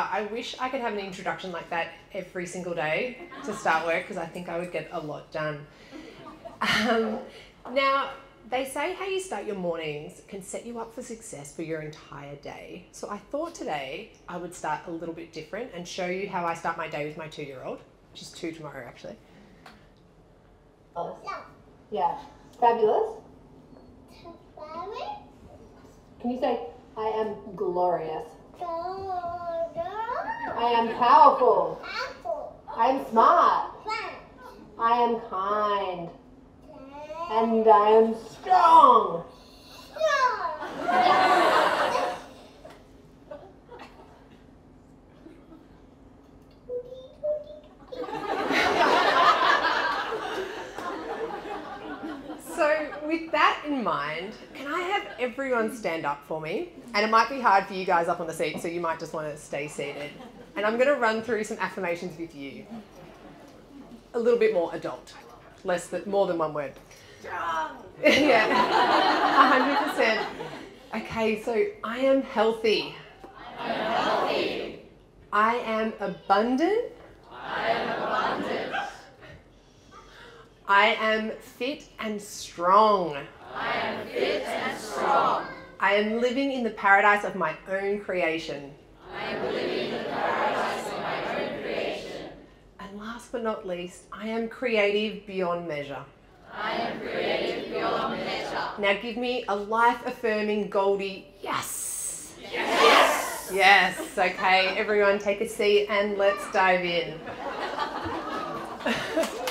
Thank Wow. I wish I could have an introduction like that every single day to start work because I think I would get a lot done. Um, now, they say how you start your mornings can set you up for success for your entire day. So I thought today I would start a little bit different and show you how I start my day with my two year old, which is two tomorrow actually. Yeah. Fabulous. Can you say, I am glorious? I am powerful. I am smart. I am kind. And I am strong. So, with that in mind, can I have everyone stand up for me? And it might be hard for you guys up on the seat, so you might just want to stay seated. And I'm going to run through some affirmations with you. A little bit more adult, less than more than one word. yeah, 100%. Okay, so I am healthy. I am healthy. I am abundant. I am abundant. I am fit and strong. I am fit and strong. I am living in the paradise of my own creation. I am living in the paradise of my own creation. And last but not least, I am creative beyond measure. I am creative beyond measure. Now give me a life affirming Goldie yes. Yes. Yes. Okay, everyone take a seat and let's dive in.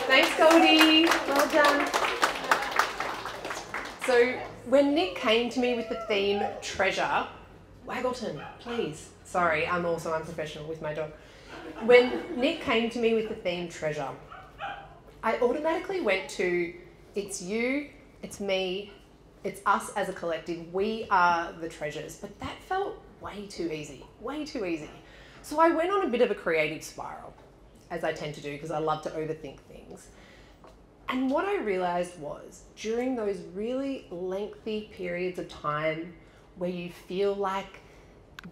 Thanks, Goldie. Well done. So, when Nick came to me with the theme treasure, Waggleton, please. Sorry, I'm also unprofessional with my dog. When Nick came to me with the theme treasure, I automatically went to it's you, it's me, it's us as a collective. We are the treasures. But that felt way too easy, way too easy. So I went on a bit of a creative spiral, as I tend to do because I love to overthink things. And what I realized was during those really lengthy periods of time where you feel like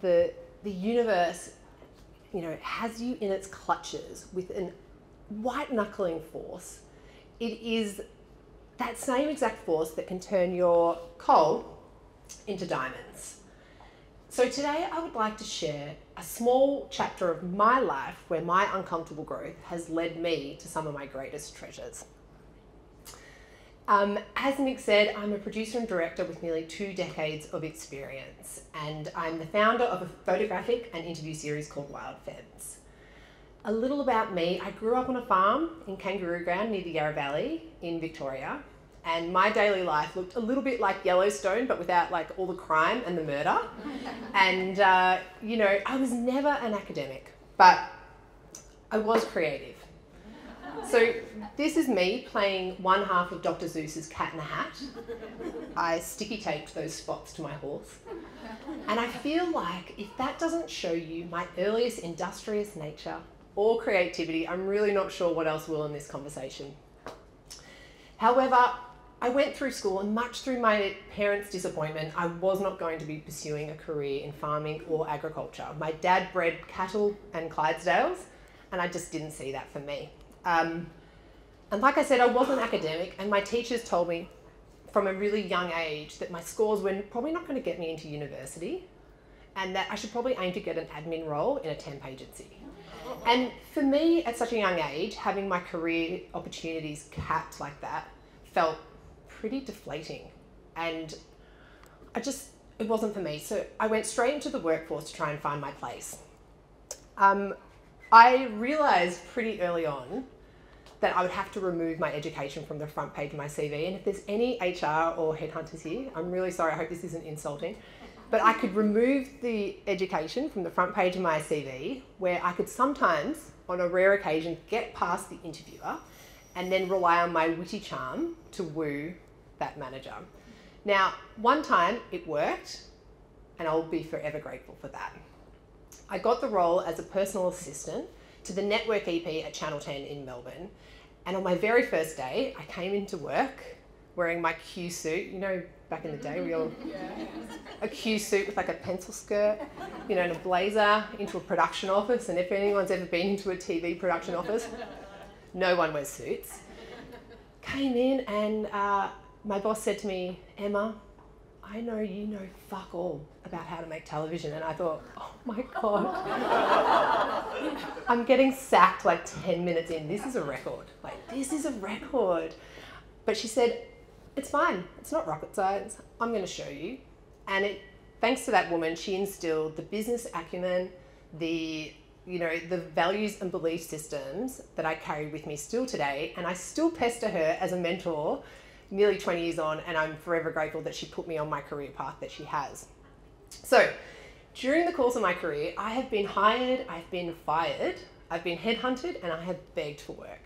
the, the universe you know, has you in its clutches with an white knuckling force, it is that same exact force that can turn your coal into diamonds. So today I would like to share a small chapter of my life where my uncomfortable growth has led me to some of my greatest treasures. Um, as Nick said, I'm a producer and director with nearly two decades of experience, and I'm the founder of a photographic and interview series called Wild Femmes. A little about me I grew up on a farm in Kangaroo Ground near the Yarra Valley in Victoria, and my daily life looked a little bit like Yellowstone, but without like all the crime and the murder. and uh, you know, I was never an academic, but I was creative. So this is me playing one half of Dr. Seuss's Cat in the Hat. I sticky taped those spots to my horse. And I feel like if that doesn't show you my earliest industrious nature or creativity, I'm really not sure what else will in this conversation. However, I went through school and much through my parents' disappointment, I was not going to be pursuing a career in farming or agriculture. My dad bred cattle and Clydesdales, and I just didn't see that for me. Um, and like I said, I wasn't academic, and my teachers told me from a really young age that my scores were probably not going to get me into university, and that I should probably aim to get an admin role in a temp agency. And for me, at such a young age, having my career opportunities capped like that felt pretty deflating. And I just, it wasn't for me. So I went straight into the workforce to try and find my place. Um, I realised pretty early on that I would have to remove my education from the front page of my CV. And if there's any HR or headhunters here, I'm really sorry, I hope this isn't insulting. But I could remove the education from the front page of my CV, where I could sometimes, on a rare occasion, get past the interviewer and then rely on my witty charm to woo that manager. Now, one time it worked, and I'll be forever grateful for that. I got the role as a personal assistant to the network EP at Channel 10 in Melbourne. And on my very first day, I came into work wearing my Q suit. You know, back in the day, we all a Q suit with like a pencil skirt, you know, and a blazer into a production office. And if anyone's ever been into a TV production office, no one wears suits. Came in and uh, my boss said to me, Emma, I know you know fuck all about how to make television. And I thought, oh my God. I'm getting sacked like 10 minutes in. This is a record. Like, this is a record. But she said, it's fine. It's not rocket science. I'm going to show you. And it, thanks to that woman, she instilled the business acumen, the you know the values and belief systems that I carry with me still today, and I still pester her as a mentor nearly 20 years on, and I'm forever grateful that she put me on my career path that she has. So, during the course of my career, I have been hired, I've been fired, I've been headhunted, and I have begged for work.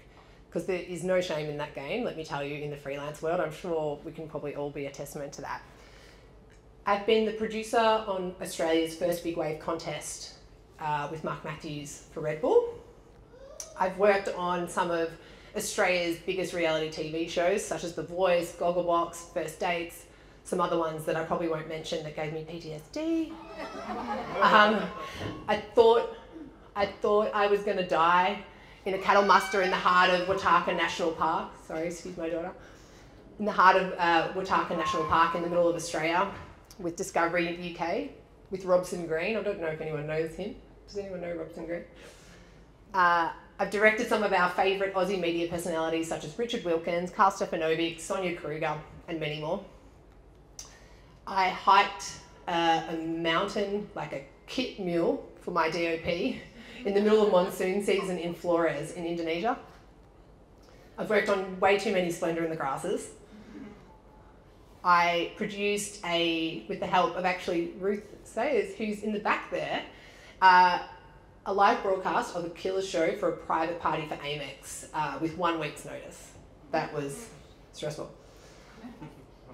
Because there is no shame in that game, let me tell you, in the freelance world. I'm sure we can probably all be a testament to that. I've been the producer on Australia's first Big Wave contest uh, with Mark Matthews for Red Bull. I've worked on some of Australia's biggest reality TV shows, such as The Voice, Gogglebox, First Dates, some other ones that I probably won't mention that gave me PTSD. um, I thought I thought I was going to die in a cattle muster in the heart of Watarrka National Park. Sorry, excuse my daughter. In the heart of uh, Watarrka National Park in the middle of Australia with Discovery UK with Robson Green. I don't know if anyone knows him. Does anyone know Robson Green? Uh, I've directed some of our favourite Aussie media personalities such as Richard Wilkins, Karl Stefanovic, Sonia Kruger, and many more. I hiked uh, a mountain like a kit mule for my DOP in the middle of monsoon season in Flores in Indonesia. I've worked on way too many Splendour in the Grasses. I produced a, with the help of actually Ruth Sayers, who's in the back there, uh, a live broadcast of a killer show for a private party for Amex uh, with one week's notice. That was stressful.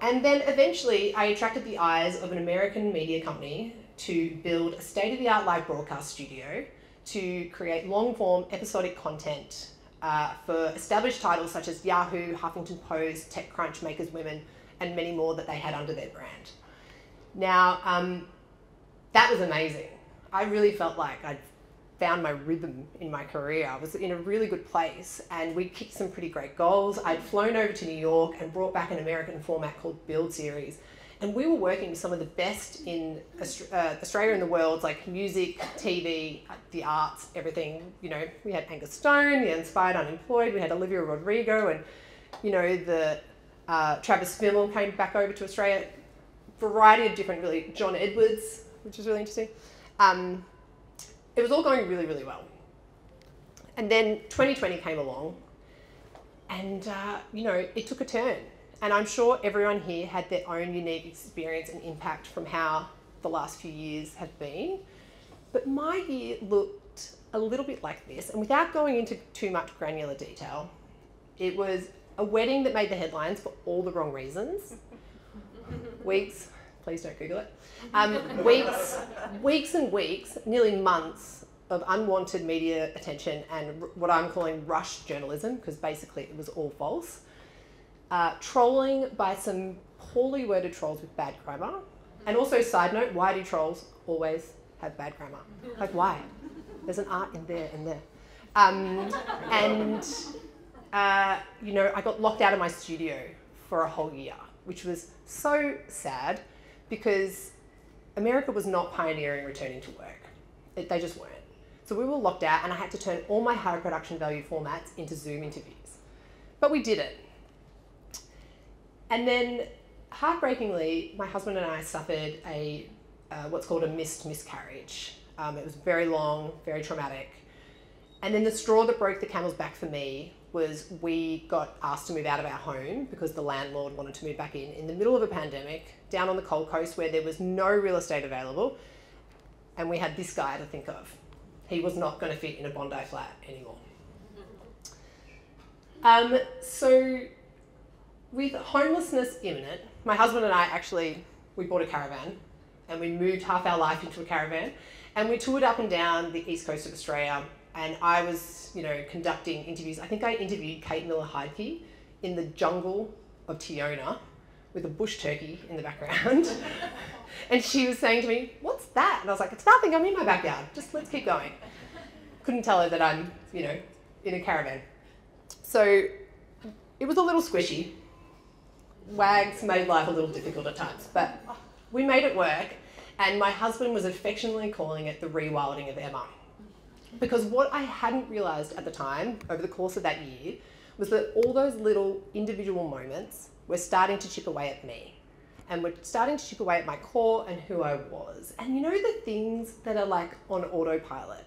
And then eventually, I attracted the eyes of an American media company to build a state of the art live broadcast studio to create long form episodic content uh, for established titles such as Yahoo, Huffington Post, TechCrunch, Makers Women, and many more that they had under their brand. Now, um, that was amazing. I really felt like I'd found my rhythm in my career. I was in a really good place and we kicked some pretty great goals. I'd flown over to New York and brought back an American format called Build Series. And we were working with some of the best in uh, Australia and the world, like music, TV, the arts, everything. You know, we had Angus Stone, the Inspired Unemployed, we had Olivia Rodrigo, and, you know, the uh, Travis Fimmel came back over to Australia. Variety of different, really, John Edwards, which was really interesting. Um, it was all going really, really well. And then 2020 came along, and uh, you know, it took a turn. And I'm sure everyone here had their own unique experience and impact from how the last few years have been. But my year looked a little bit like this, and without going into too much granular detail, it was a wedding that made the headlines for all the wrong reasons. Weeks, please don't Google it. Um, weeks, weeks and weeks, nearly months of unwanted media attention and what I'm calling rush journalism, because basically it was all false. Uh, trolling by some poorly worded trolls with bad grammar. And also, side note, why do trolls always have bad grammar? Like, why? There's an art in there and there. Um, and, uh, you know, I got locked out of my studio for a whole year, which was so sad because America was not pioneering returning to work. It, they just weren't. So we were locked out, and I had to turn all my high production value formats into Zoom interviews. But we did it. And then, heartbreakingly, my husband and I suffered a uh, what's called a missed miscarriage. Um, it was very long, very traumatic. And then the straw that broke the camel's back for me was we got asked to move out of our home because the landlord wanted to move back in in the middle of a pandemic down on the Gold Coast where there was no real estate available. And we had this guy to think of. He was not going to fit in a Bondi flat anymore. Um, so, with homelessness imminent, my husband and I actually we bought a caravan and we moved half our life into a caravan and we toured up and down the east coast of Australia and I was, you know, conducting interviews. I think I interviewed Kate Miller Heidke in the jungle of Tiona with a bush turkey in the background. and she was saying to me, What's that? And I was like, It's nothing, I'm in my backyard. Just let's keep going. Couldn't tell her that I'm, you know, in a caravan. So it was a little squishy. Wags made life a little difficult at times, but we made it work. And my husband was affectionately calling it the rewilding of Emma. Because what I hadn't realised at the time, over the course of that year, was that all those little individual moments were starting to chip away at me. And were starting to chip away at my core and who I was. And you know the things that are like on autopilot?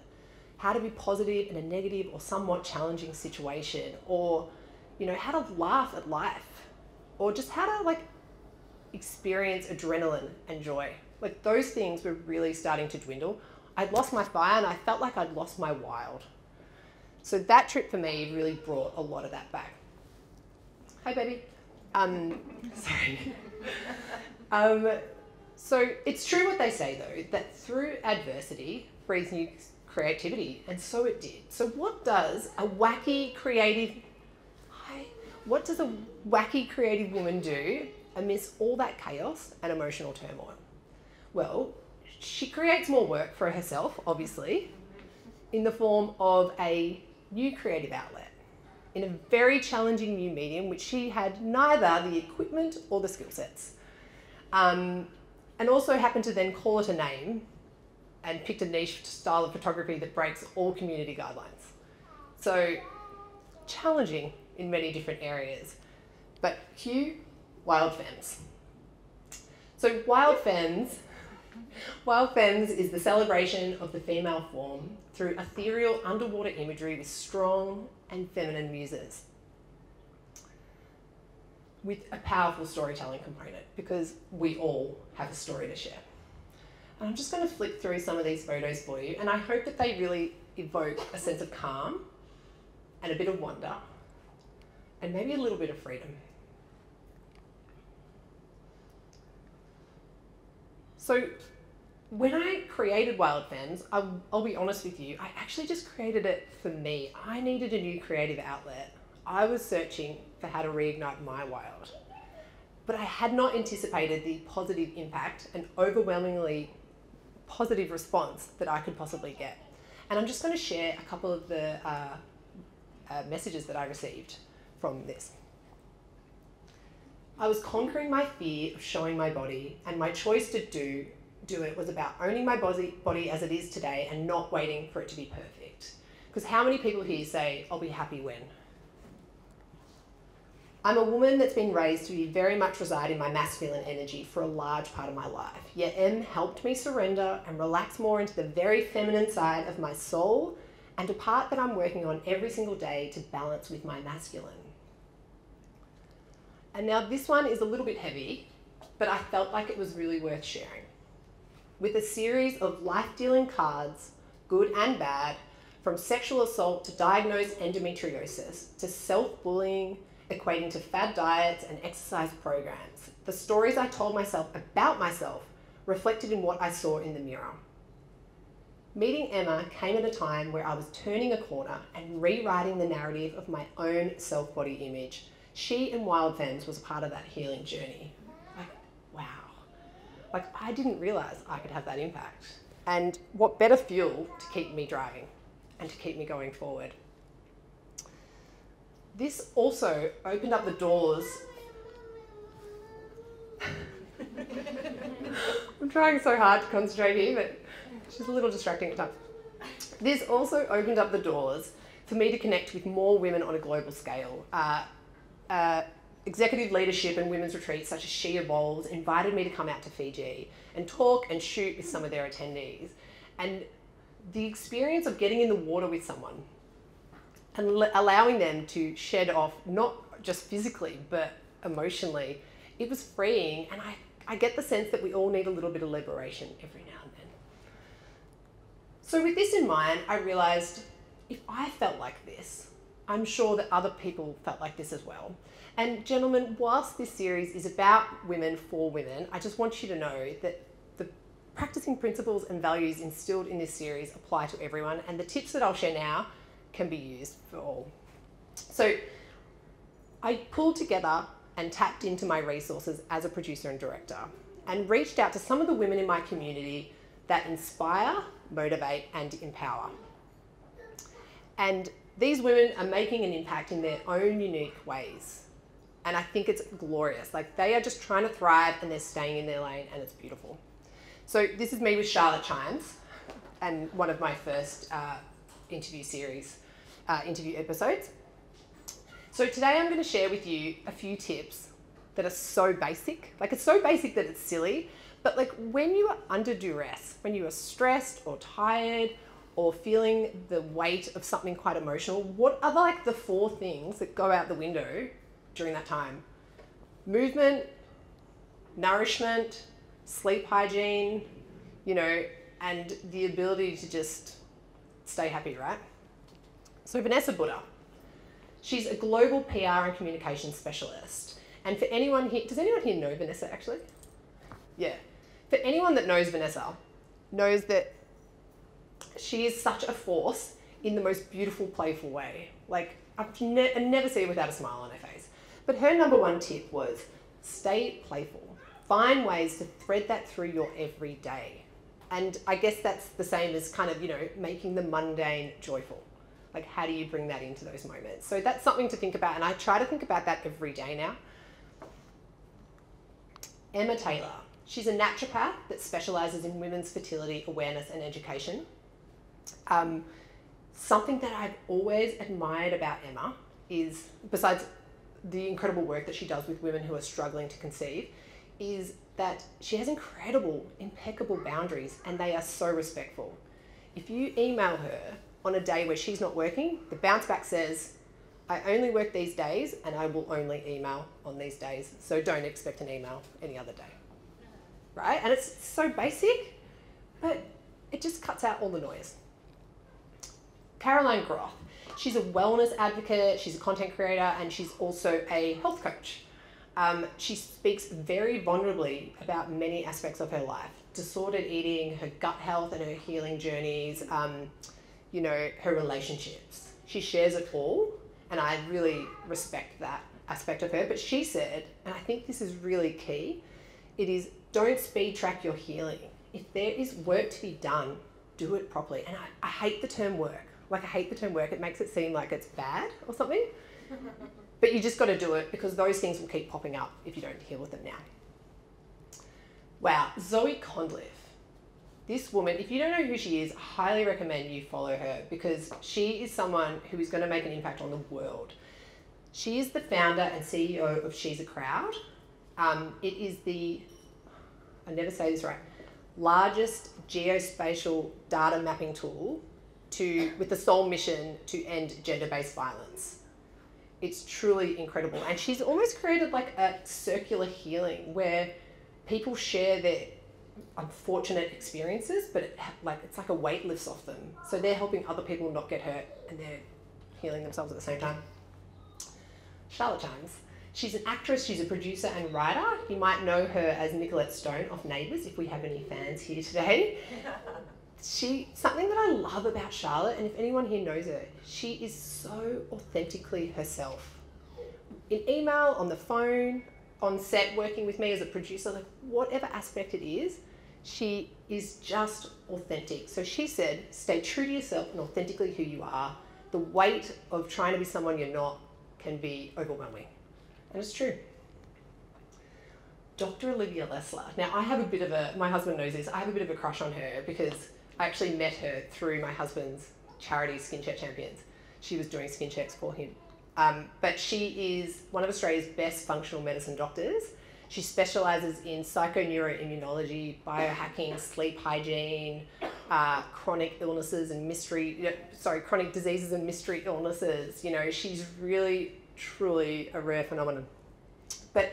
How to be positive in a negative or somewhat challenging situation, or you know, how to laugh at life, or just how to like experience adrenaline and joy. Like those things were really starting to dwindle. I'd lost my fire and I felt like I'd lost my wild. So that trip for me really brought a lot of that back. Hi, baby. Um, sorry. um, so it's true what they say though that through adversity breeds new creativity, and so it did. So what does a wacky creative hi, what does a wacky creative woman do amidst all that chaos and emotional turmoil? Well, she creates more work for herself, obviously, in the form of a new creative outlet in a very challenging new medium, which she had neither the equipment or the skill sets. Um, and also happened to then call it a name and picked a niche style of photography that breaks all community guidelines. So challenging in many different areas. But Hugh, Wild Femmes. So Wild Femmes Wild Femmes is the celebration of the female form through ethereal underwater imagery with strong and feminine muses. With a powerful storytelling component because we all have a story to share. And I'm just going to flick through some of these photos for you, and I hope that they really evoke a sense of calm and a bit of wonder and maybe a little bit of freedom. So when I created Wild Femmes, I'll, I'll, be honest with you, I actually just created it for me. I needed a new creative outlet. I was searching for how to reignite my wild. But I had not anticipated the positive impact and overwhelmingly positive response that I could possibly get. And I'm just going to share a couple of the uh, uh, messages that I received from this. I was conquering my fear of showing my body, and my choice to do do it was about owning my body, body as it is today and not waiting for it to be perfect. Because how many people here say, I'll be happy when? I'm a woman that's been raised to be very much reside in my masculine energy for a large part of my life. Yet M helped me surrender and relax more into the very feminine side of my soul and a part that I'm working on every single day to balance with my masculine. And now this one is a little bit heavy, but I felt like it was really worth sharing with a series of life dealing cards, good and bad, from sexual assault to diagnosed endometriosis to self bullying, equating to fad diets and exercise programs. The stories I told myself about myself reflected in what I saw in the mirror. Meeting Emma came at a time where I was turning a corner and rewriting the narrative of my own self body image. She and Wild Femmes was part of that healing journey. Like, I didn't realize I could have that impact. And what better fuel to keep me driving and to keep me going forward. This also opened up the doors. I'm trying so hard to concentrate here, but she's a little distracting at times. This also opened up the doors for me to connect with more women on a global scale. Uh, uh, executive leadership and women's retreats such as She Evolves invited me to come out to Fiji and talk and shoot with some of their attendees. And the experience of getting in the water with someone and allowing them to shed off, not just physically, but emotionally, it was freeing. And I, I get the sense that we all need a little bit of liberation every now and then. So, with this in mind, I realized if I felt like this, I'm sure that other people felt like this as well. And gentlemen, whilst this series is about women for women, I just want you to know that the practicing principles and values instilled in this series apply to everyone, and the tips that I'll share now can be used for all. So, I pulled together and tapped into my resources as a producer and director and reached out to some of the women in my community that inspire, motivate, and empower. And these women are making an impact in their own unique ways. And I think it's glorious. Like they are just trying to thrive and they're staying in their lane and it's beautiful. So this is me with Charlotte Chimes and one of my first uh, interview series, uh, interview episodes. So today I'm going to share with you a few tips that are so basic. Like it's so basic that it's silly, but like when you are under duress, when you are stressed or tired or feeling the weight of something quite emotional, what are like the four things that go out the window during that time? Movement, nourishment, sleep hygiene, you know, and the ability to just stay happy, right? So Vanessa Buddha, she's a global PR and communication specialist. And for anyone here, does anyone here know Vanessa actually? Yeah. For anyone that knows Vanessa, knows that she is such a force in the most beautiful, playful way. Like, I've ne- I never see her without a smile on her face. But her number one tip was stay playful. Find ways to thread that through your everyday. And I guess that's the same as kind of, you know, making the mundane joyful. Like, how do you bring that into those moments? So that's something to think about. And I try to think about that every day now. Emma Taylor. She's a naturopath that specialises in women's fertility awareness and education. Um, something that I've always admired about Emma is, besides the incredible work that she does with women who are struggling to conceive, is that she has incredible, impeccable boundaries and they are so respectful. If you email her on a day where she's not working, the bounce back says, I only work these days and I will only email on these days. So don't expect an email any other day. Right? And it's so basic, but it just cuts out all the noise. Caroline Groth. She's a wellness advocate, she's a content creator, and she's also a health coach. Um, she speaks very vulnerably about many aspects of her life disordered eating, her gut health, and her healing journeys, um, you know, her relationships. She shares it all, and I really respect that aspect of her. But she said, and I think this is really key, it is don't speed track your healing. If there is work to be done, do it properly. And I, I hate the term work. Like, I hate the term work. It makes it seem like it's bad or something. But you just got to do it because those things will keep popping up if you don't deal with them now. Wow, Zoe Condliffe. This woman, if you don't know who she is, I highly recommend you follow her because she is someone who is going to make an impact on the world. She is the founder and CEO of She's a Crowd. Um, it is the, I never say this right, largest geospatial data mapping tool to, with the sole mission to end gender-based violence it's truly incredible. And she's almost created like a circular healing where people share their unfortunate experiences, but it, like it's like a weight lifts off them. So they're helping other people not get hurt and they're healing themselves at the same time. Charlotte Chimes. She's an actress, she's a producer and writer. You might know her as Nicolette Stone of Neighbours if we have any fans here today. she something that I love about Charlotte, and if anyone here knows her, she is so authentically herself. In email, on the phone, on set, working with me as a producer, like whatever aspect it is, she is just authentic. So she said, stay true to yourself and authentically who you are. The weight of trying to be someone you're not can be overwhelming. And it's true. Dr. Olivia Lessler. Now, I have a bit of a, my husband knows this, I have a bit of a crush on her because I actually met her through my husband's charity Skin Check Champions. She was doing skin checks for him. Um, but she is one of Australia's best functional medicine doctors. She specialises in psychoneuroimmunology, biohacking, sleep hygiene, uh, chronic illnesses and mystery, sorry, chronic diseases and mystery illnesses. You know, she's really, truly a rare phenomenon. But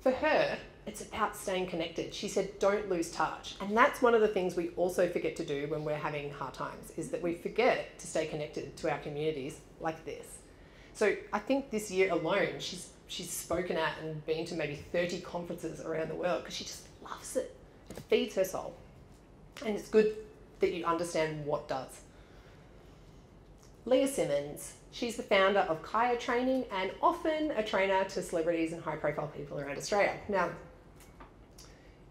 for her, it's about staying connected. She said, don't lose touch. And that's one of the things we also forget to do when we're having hard times, is that we forget to stay connected to our communities like this. So I think this year alone, she's, she's spoken at and been to maybe 30 conferences around the world because she just loves it. It feeds her soul. And it's good that you understand what does. Leah Simmons. She's the founder of Kaya Training and often a trainer to celebrities and high profile people around Australia. Now,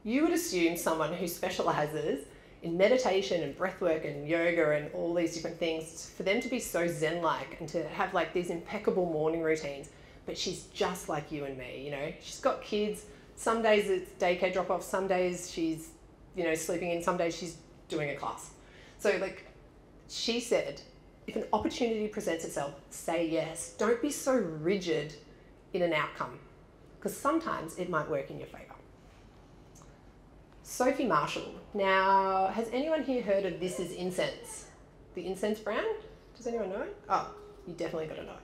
you would assume someone who specializes in meditation and breathwork and yoga and all these different things for them to be so zen like and to have like these impeccable morning routines. But she's just like you and me you know? She's got kids. Some days it's daycare drop off some days she's you know sleeping in. Some days she's doing a class. So like she said if an opportunity presents itself say yes. Don't be so rigid in an outcome because sometimes it might work in your favor Sophie Marshall. Now, has anyone here heard of This Is Incense? The incense brand? Does anyone know? Oh, you definitely got to know.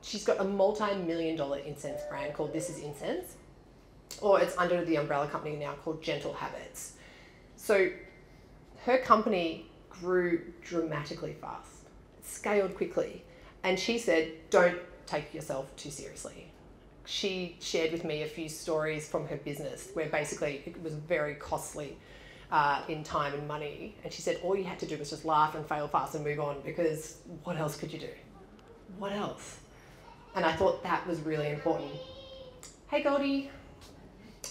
She's got a multi-million dollar incense brand called This Is Incense, or it's under the umbrella company now called Gentle Habits. So her company grew dramatically fast, scaled quickly, and she said, don't take yourself too seriously she shared with me a few stories from her business where basically it was very costly uh, in time and money. And she said all you had to do was just laugh and fail fast and move on because what else could you do? What else? And I thought that was really important. Hey Goldie.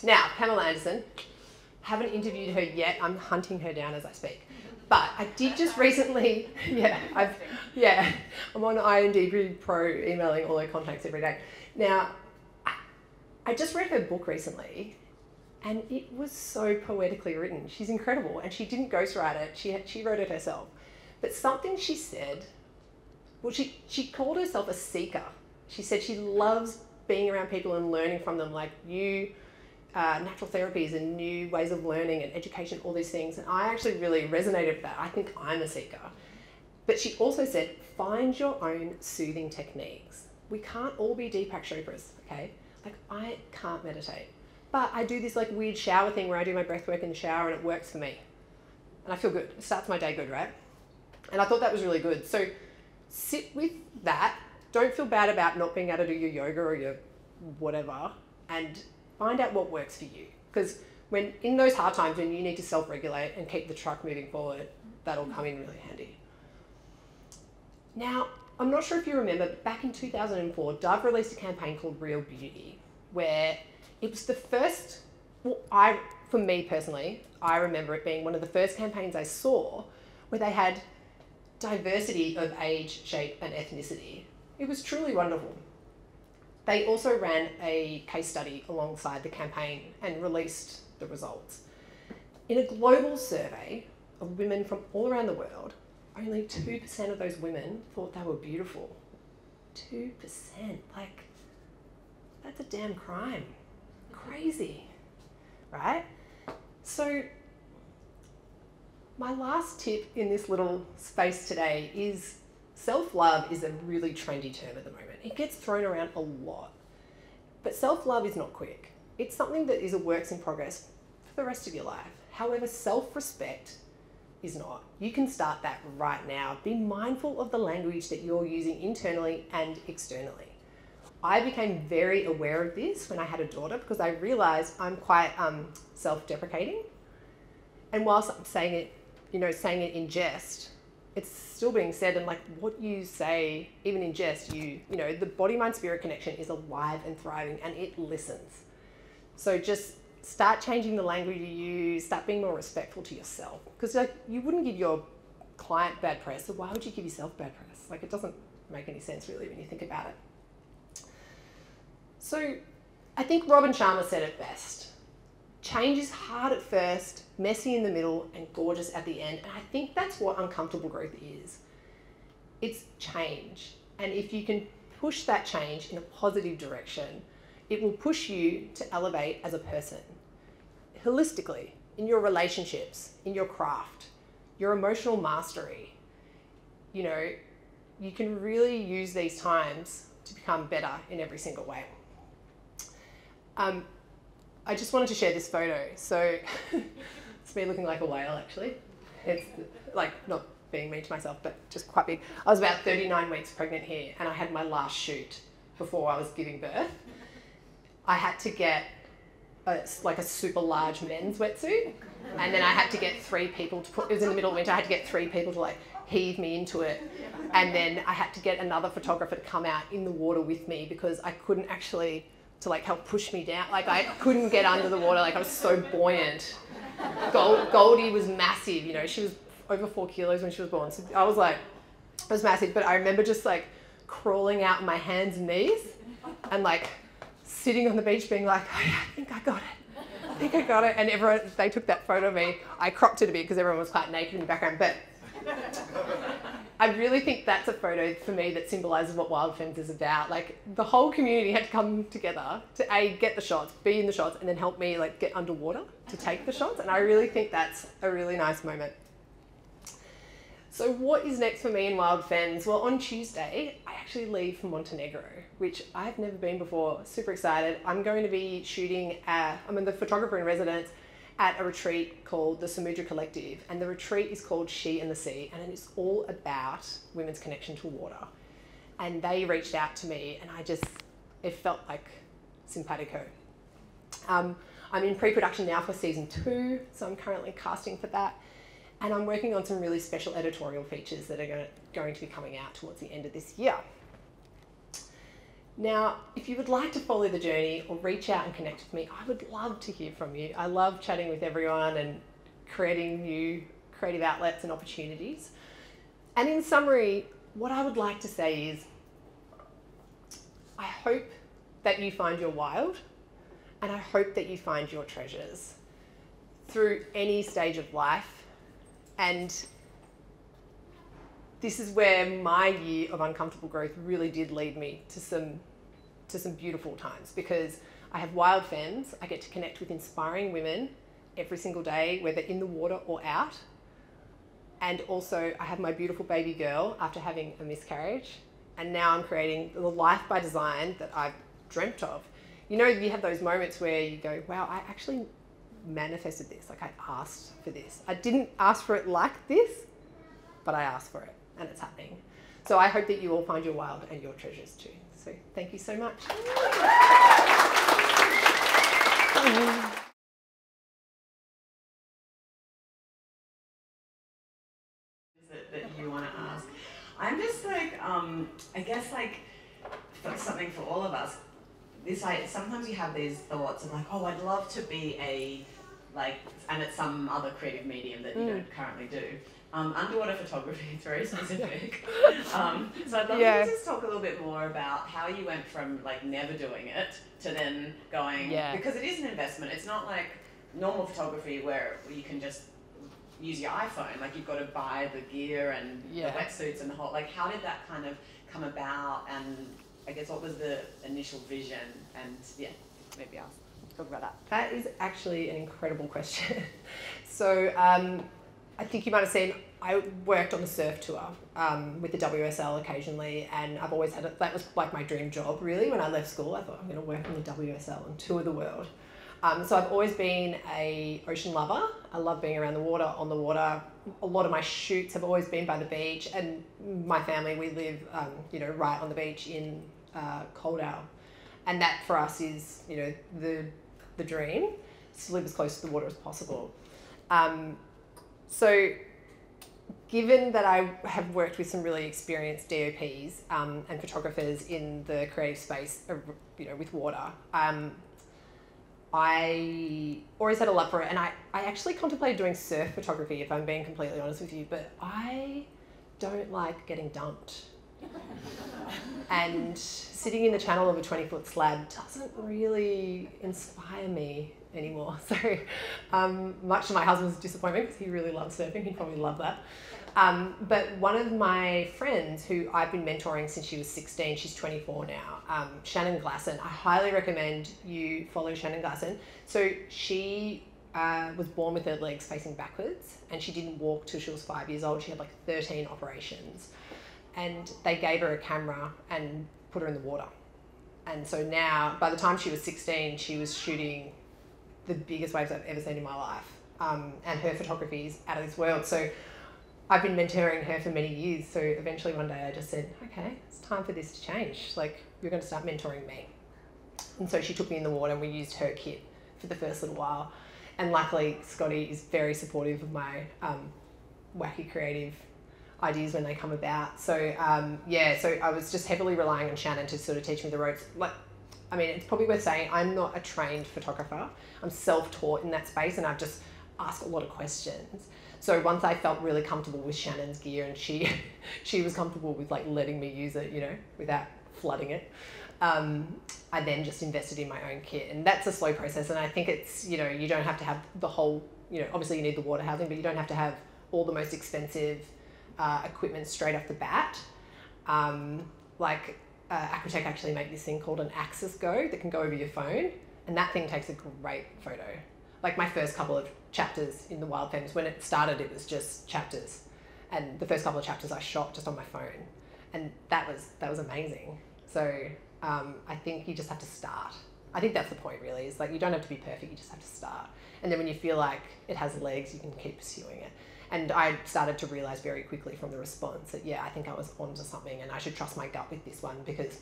Now, Pamela Anderson. Haven't interviewed her yet. I'm hunting her down as I speak. But I did just recently, yeah, I've, yeah, I'm on IMDb Pro emailing all her contacts every day. Now, I just read her book recently and it was so poetically written. She's incredible and she didn't ghostwrite it, she, she wrote it herself. But something she said, well, she, she called herself a seeker. She said she loves being around people and learning from them, like new uh, natural therapies and new ways of learning and education, all these things. And I actually really resonated with that. I think I'm a seeker. But she also said, find your own soothing techniques. We can't all be Deepak Chopras, okay? Like I can't meditate. But I do this like weird shower thing where I do my breath work in the shower and it works for me. And I feel good. It starts my day good, right? And I thought that was really good. So sit with that. Don't feel bad about not being able to do your yoga or your whatever and find out what works for you. Because when in those hard times when you need to self-regulate and keep the truck moving forward, that'll come in really handy. Now, I'm not sure if you remember, but back in 2004, Dove released a campaign called Real Beauty, where it was the first, well, I, for me personally, I remember it being one of the first campaigns I saw where they had diversity of age, shape, and ethnicity. It was truly wonderful. They also ran a case study alongside the campaign and released the results. In a global survey of women from all around the world, only 2% of those women thought they were beautiful. 2%. Like, that's a damn crime. Crazy. Right? So, my last tip in this little space today is self love is a really trendy term at the moment. It gets thrown around a lot. But self love is not quick, it's something that is a works in progress for the rest of your life. However, self respect is not. You can start that right now. Be mindful of the language that you're using internally and externally. I became very aware of this when I had a daughter because I realized I'm quite um, self-deprecating. And whilst I'm saying it, you know, saying it in jest, it's still being said and like what you say, even in jest, you, you know, the body mind spirit connection is alive and thriving and it listens. So just start changing the language you use, start being more respectful to yourself. Because like you wouldn't give your client bad press, so why would you give yourself bad press? Like it doesn't make any sense really when you think about it. So I think Robin Sharma said it best. Change is hard at first, messy in the middle, and gorgeous at the end. And I think that's what uncomfortable growth is. It's change. And if you can push that change in a positive direction, it will push you to elevate as a person holistically in your relationships, in your craft, your emotional mastery. You know, you can really use these times to become better in every single way. Um, I just wanted to share this photo. So it's me looking like a whale actually. It's like not being mean to myself, but just quite big. I was about 39 weeks pregnant here and I had my last shoot before I was giving birth. I had to get a, like a super large men's wetsuit, and then I had to get three people to put. It was in the middle of winter. I had to get three people to like heave me into it, and then I had to get another photographer to come out in the water with me because I couldn't actually to like help push me down. Like I couldn't get under the water. Like I was so buoyant. Gold, Goldie was massive. You know, she was over four kilos when she was born. So I was like, it was massive. But I remember just like crawling out on my hands and knees and like sitting on the beach being like, oh, yeah, I think I got it. I think I got it. And everyone, they took that photo of me. I cropped it a bit because everyone was quite naked in the background. But I really think that's a photo for me that symbolises what Wild Femmes is about. Like the whole community had to come together to a get the shots, be in the shots, and then help me like get underwater to take the shots. And I really think that's a really nice moment. So what is next for me in Wild Femmes? Well, on Tuesday, I actually leave for Montenegro, which I've never been before. Super excited. I'm going to be shooting at, I'm the photographer in residence at a retreat called the Samudra Collective. And the retreat is called She and the Sea, and it's all about women's connection to water. And they reached out to me, and I just, it felt like simpatico. Um, I'm in pre-production now for season two, so I'm currently casting for that and I'm working on some really special editorial features that are going to be coming out towards the end of this year. Now, if you would like to follow the journey or reach out and connect with me, I would love to hear from you. I love chatting with everyone and creating new creative outlets and opportunities. And in summary, what I would like to say is I hope that you find your wild and I hope that you find your treasures through any stage of life and this is where my year of uncomfortable growth really did lead me to some to some beautiful times because I have Wild Femmes. I get to connect with inspiring women every single day, whether in the water or out. And also, I have my beautiful baby girl after having a miscarriage. And now I'm creating the life by design that I've dreamt of. You know, you have those moments where you go, wow, I actually manifested this. Like I asked for this. I didn't ask for it like this, but I asked for it and it's happening. So I hope that you all find your wild and your treasures too. So thank you so much. That, that you want to ask? I'm just like, um, I guess like something for all of us. This I sometimes you have these thoughts of like, oh, I'd love to be a like, and it's some other creative medium that you mm. don't currently do. Um, underwater photography, it's very specific. um, so I'd love yeah. to just talk a little bit more about how you went from like never doing it to then going yeah. because it is an investment. It's not like normal photography where you can just use your iPhone. Like you've got to buy the gear and yeah. the wetsuits and the whole. Like how did that kind of come about? And I guess what was the initial vision? And yeah, maybe I'll talk about that? That is actually an incredible question. so um, I think you might have seen I worked on the surf tour um, with the WSL occasionally, and I've always had it. That was like my dream job, really. When I left school, I thought I'm going to work on the WSL and tour the world. Um, so I've always been a ocean lover. I love being around the water, on the water. A lot of my shoots have always been by the beach, and my family we live, um, you know, right on the beach in uh, Coledale, and that for us is, you know, the the dream to live as close to the water as possible. Um, so, given that I have worked with some really experienced DOPs um, and photographers in the creative space, you know, with water, um, I always had a love for it, and I, I actually contemplated doing surf photography, if I'm being completely honest with you, but I don't like getting dumped. and sitting in the channel of a 20 foot slab doesn't really inspire me anymore. So, um, much to my husband's disappointment, because he really loves surfing, he'd probably love that. Um, but one of my friends who I've been mentoring since she was 16, she's 24 now, um, Shannon Glasson, I highly recommend you follow Shannon Glasson. So, she uh, was born with her legs facing backwards and she didn't walk till she was five years old. She had like 13 operations. And they gave her a camera and put her in the water. And so now, by the time she was 16, she was shooting the biggest waves I've ever seen in my life. Um, and her photography is out of this world. So I've been mentoring her for many years. So eventually one day I just said, okay, it's time for this to change. Like, you're going to start mentoring me. And so she took me in the water and we used her kit for the first little while. And luckily, Scotty is very supportive of my um, wacky creative ideas when they come about. So um, yeah, so I was just heavily relying on Shannon to sort of teach me the ropes. Like, I mean, it's probably worth saying I'm not a trained photographer. I'm self-taught in that space, and I've just asked a lot of questions. So once I felt really comfortable with Shannon's gear, and she she was comfortable with like letting me use it, you know, without flooding it. Um, I then just invested in my own kit, and that's a slow process. And I think it's you know you don't have to have the whole you know obviously you need the water housing, but you don't have to have all the most expensive uh, equipment straight off the bat. Um, like uh, AquaTech actually make this thing called an Axis Go that can go over your phone, and that thing takes a great photo. Like my first couple of chapters in the Wild Femmes, when it started, it was just chapters, and the first couple of chapters I shot just on my phone, and that was that was amazing. So um, I think you just have to start. I think that's the point, really. Is like you don't have to be perfect; you just have to start. And then when you feel like it has legs, you can keep pursuing it. And I started to realize very quickly from the response that yeah, I think I was onto something, and I should trust my gut with this one because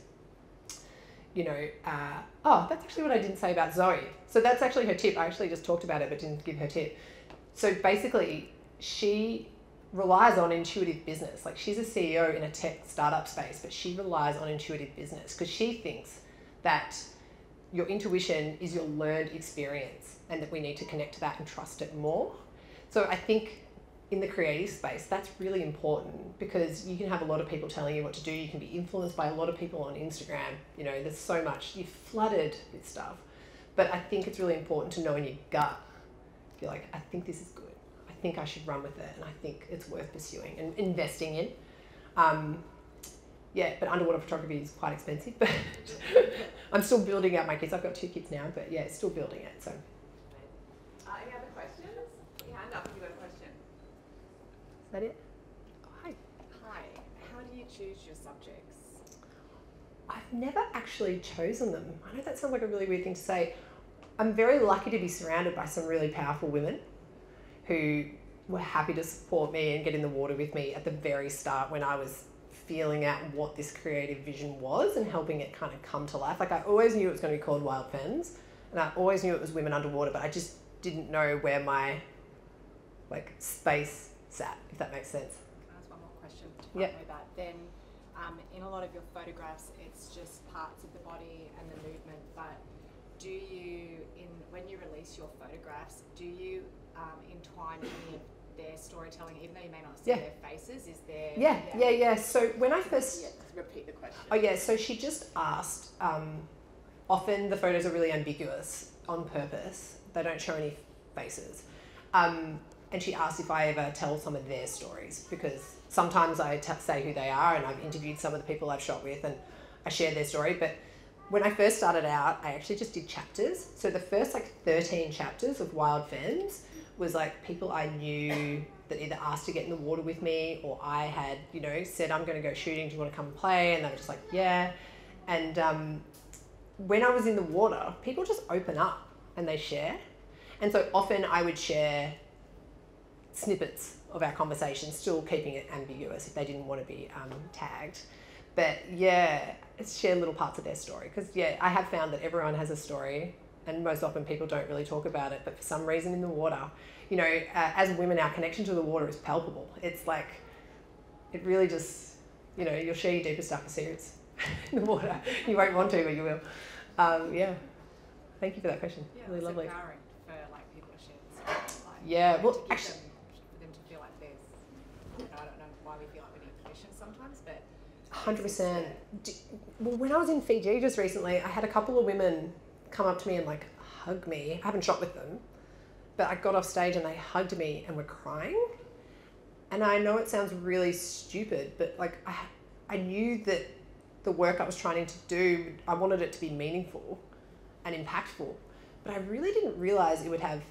you know, uh, oh, that's actually what I didn't say about Zoe. So that's actually her tip. I actually just talked about it, but didn't give her tip. So basically, she relies on intuitive business. Like she's a CEO in a tech startup space, but she relies on intuitive business because she thinks that your intuition is your learned experience and that we need to connect to that and trust it more. So I think in the creative space, that's really important because you can have a lot of people telling you what to do. You can be influenced by a lot of people on Instagram. You know, there's so much, you're flooded with stuff. But I think it's really important to know in your gut, you're like, I think this is good. I think I should run with it and I think it's worth pursuing and investing in. Um, yeah, but underwater photography is quite expensive, but I'm still building out my kits. I've got two kids now, but yeah, still building it. So. That it? Oh, hi. Hi. How do you choose your subjects? I've never actually chosen them. I know that sounds like a really weird thing to say. I'm very lucky to be surrounded by some really powerful women who were happy to support me and get in the water with me at the very start when I was feeling out what this creative vision was and helping it kind of come to life. Like I always knew it was going to be called Wild Femmes and I always knew it was women underwater, but I just didn't know where my like space sat, if that makes sense. Can I ask one more question to yep. with that? Then, um, in a lot of your photographs, it's just parts of the body and the movement. But do you, in when you release your photographs, do you um, entwine any of their storytelling, even though you may not see yeah. their faces? Is there? Yeah, yeah, yeah. yeah. So when I first yeah, repeat the question. Oh yeah. So she just asked. Um, often the photos are really ambiguous on purpose. They don't show any faces. Um, and she asked if I ever tell some of their stories because sometimes I t- say who they are and I've interviewed some of the people I've shot with and I share their story. But when I first started out, I actually just did chapters. So the first like 13 chapters of Wild Femmes was like people I knew that either asked to get in the water with me or I had, you know, said, I'm going to go shooting. Do you want to come and play? And they were just like, yeah. And um, when I was in the water, people just open up and they share. And so often I would share snippets of our conversation, still keeping it ambiguous if they didn't want to be um, tagged. But yeah, share little parts of their story because yeah, I have found that everyone has a story, and most often people don't really talk about it. But for some reason, in the water, you know, uh, as women, our connection to the water is palpable. It's like it really just, you know, you'll share your deepest, darkest secrets in the water. You won't want to, but you will. Um, yeah. Thank you for that question. Yeah, really lovely. For like people to share. Like, yeah. Well, actually Hundred percent. Well, when I was in Fiji just recently, I had a couple of women come up to me and like hug me. I haven't shot with them, but I got off stage and they hugged me and were crying. And I know it sounds really stupid, but like I, I knew that the work I was trying to do, I wanted it to be meaningful and impactful. But I really didn't realize it would have,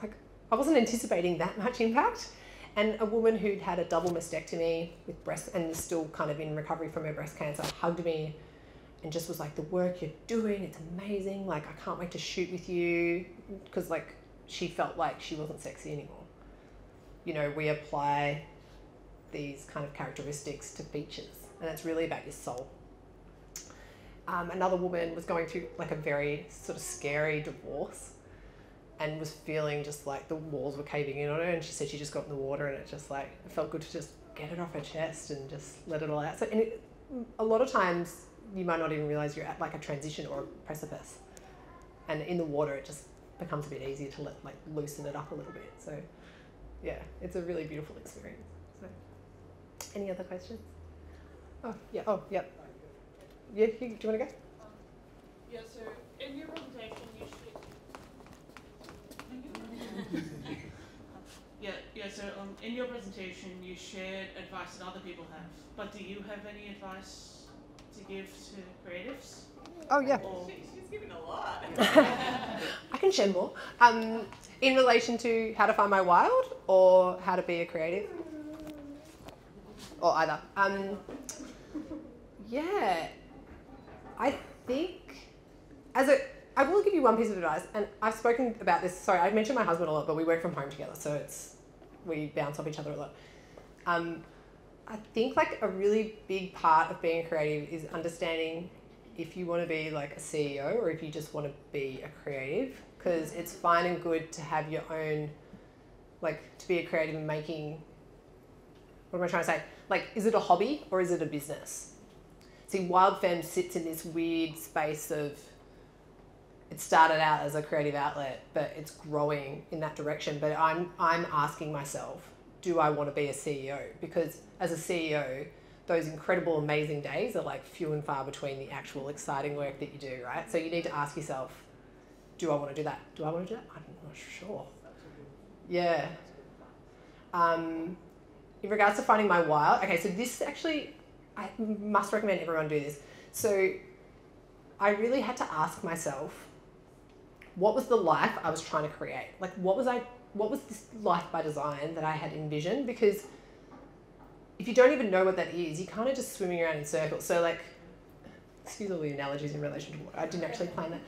like, I wasn't anticipating that much impact and a woman who'd had a double mastectomy with breast and is still kind of in recovery from her breast cancer hugged me and just was like the work you're doing it's amazing. Like i can't wait to shoot with you. Because like she felt like she wasn't sexy anymore. You know we apply these kind of characteristics to features and it's really about your soul. Um, another woman was going through like a very sort of scary divorce and was feeling just like the walls were caving in on her. And she said she just got in the water and it just like it felt good to just get it off her chest and just let it all out. So, and it, a lot of times you might not even realize you're at like a transition or a precipice, and in the water it just becomes a bit easier to let like loosen it up a little bit. So, yeah, it's a really beautiful experience. So, any other questions? Oh yeah. Oh. Yeah. You, do you want to go? Um, yeah, so in your presentation, you should. yeah, yeah. So um, in your presentation, you shared advice that other people have. But do you have any advice to give to creatives? Oh yeah. Or She's giving a lot. I can share more. Um, in relation to how to find my wild or how to be a creative, or either. Um, yeah, I think as a I will give you one piece of advice, and I've spoken about this. Sorry, I mentioned my husband a lot, but we work from home together, so it's we bounce off each other a lot. Um, I think like a really big part of being creative is understanding if you want to be like a CEO or if you just want to be a creative, because it's fine and good to have your own, like to be a creative and making. What am I trying to say? Like, is it a hobby or is it a business? See, Wild Femme sits in this weird space of it started out as a creative outlet, but it's growing in that direction. But I'm I'm asking myself, do I want to be a CEO? Because as a CEO, those incredible, amazing days are like few and far between the actual exciting work that you do, right? So you need to ask yourself, do I want to do that? Do I want to do that? I'm not sure. Yeah. Um, in regards to finding my wild, okay, so this actually, I must recommend everyone do this. So I really had to ask myself, what was the life I was trying to create? Like, what was I, what was this life by design that I had envisioned? Because if you don't even know what that is, you're kind of just swimming around in circles. So, like, excuse all the analogies in relation to water. I didn't actually plan that.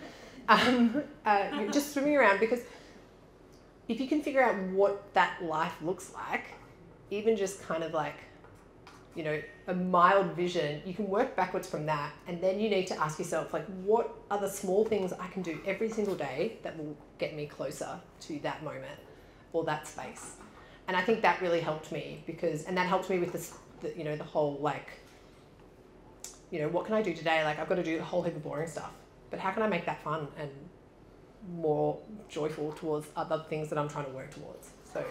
Um, uh, you're just swimming around because if you can figure out what that life looks like, even just kind of like, you know, a mild vision, you can work backwards from that. And then you need to ask yourself, like, what are the small things I can do every single day that will get me closer to that moment or that space? And I think that really helped me because, and that helped me with this, the, you know, the whole like, you know, what can I do today? Like, I've got to do a whole heap of boring stuff, but how can I make that fun and more joyful towards other things that I'm trying to work towards? So,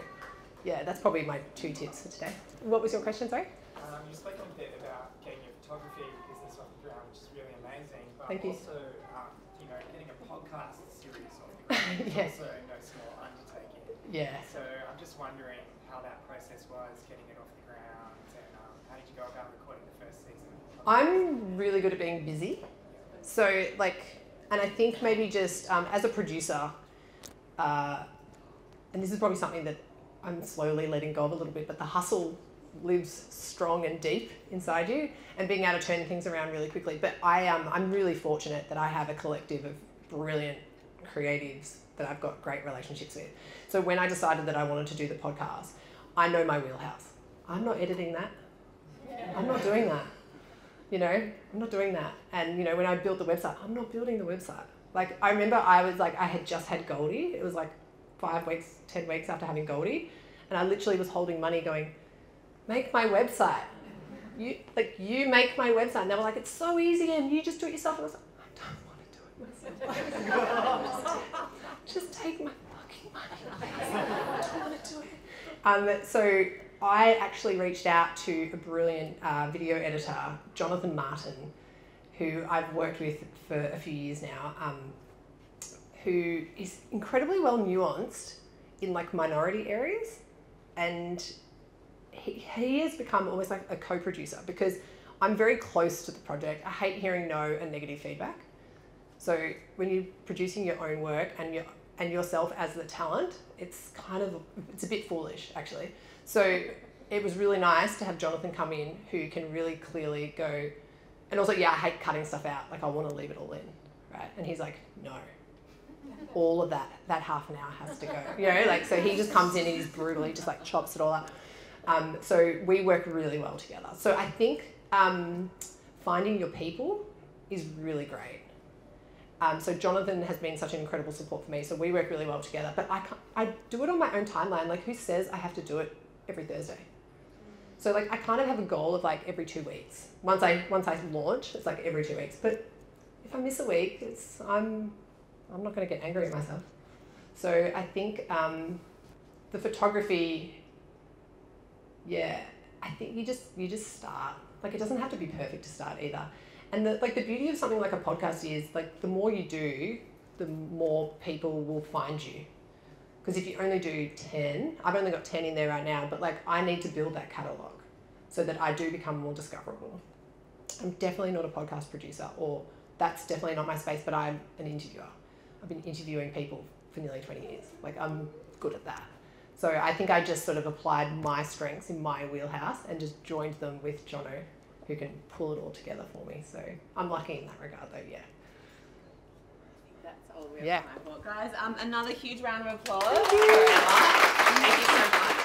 yeah, that's probably my two tips for today. What was your question, sorry? Um, you spoke a bit about getting your photography business off the ground, which is really amazing. But Thank you. also, um, you know, getting a podcast series off the ground is also no small undertaking. Yeah. So I'm just wondering how that process was, getting it off the ground, and um, how did you go about recording the first season? I'm really good at being busy. So, like, and I think maybe just um, as a producer, uh, and this is probably something that I'm slowly letting go of a little bit, but the hustle lives strong and deep inside you, and being able to turn things around really quickly. But I am I'm really fortunate that I have a collective of brilliant creatives that I've got great relationships with. So when I decided that I wanted to do the podcast, I know my wheelhouse. I'm not editing that. I'm not doing that. You know, I'm not doing that. And you know, when I built the website, I'm not building the website. Like I remember I was like I had just had Goldie. It was like five weeks, ten weeks after having Goldie, and I literally was holding money going, make my website. You like you make my website. And they were like, it's so easy and you just do it yourself. And I was like, I don't want to do it myself. just, just take my fucking money. I don't want to do it. Um, so I actually reached out to a brilliant uh, video editor, Jonathan Martin, who I've worked with for a few years now, um, who is incredibly well nuanced in like minority areas, and he, he has become almost like a co-producer because I'm very close to the project. I hate hearing no and negative feedback. So when you're producing your own work and you and yourself as the talent, it's kind of it's a bit foolish actually. So it was really nice to have Jonathan come in who can really clearly go and also yeah, I hate cutting stuff out. Like I want to leave it all in, right? And he's like, no. All of that that half an hour has to go. You know, like so he just comes in and he's brutally just like chops it all up. Um, so we work really well together. So I think um, finding your people is really great. Um, so Jonathan has been such an incredible support for me. So we work really well together. But I can't, I do it on my own timeline. Like who says I have to do it every Thursday? So like I kind of have a goal of like every two weeks. Once I once I launch, it's like every two weeks. But if I miss a week, it's I'm I'm not going to get angry at myself. So I think um, the photography, yeah, I think you just you just start. Like it doesn't have to be perfect to start either. And the like the beauty of something like a podcast is like the more you do, the more people will find you. Because if you only do 10, I've only got 10 in there right now, but like I need to build that catalogue so that I do become more discoverable. I'm definitely not a podcast producer, or that's definitely not my space, but I'm an interviewer. I've been interviewing people for nearly 20 years. Like I'm good at that. So I think I just sort of applied my strengths in my wheelhouse and just joined them with Jono, who can pull it all together for me. So I'm lucky in that regard, though. Yeah. That's all we have Yeah. time for, guys. Um, another huge round of applause. Thank you. Thank you so much.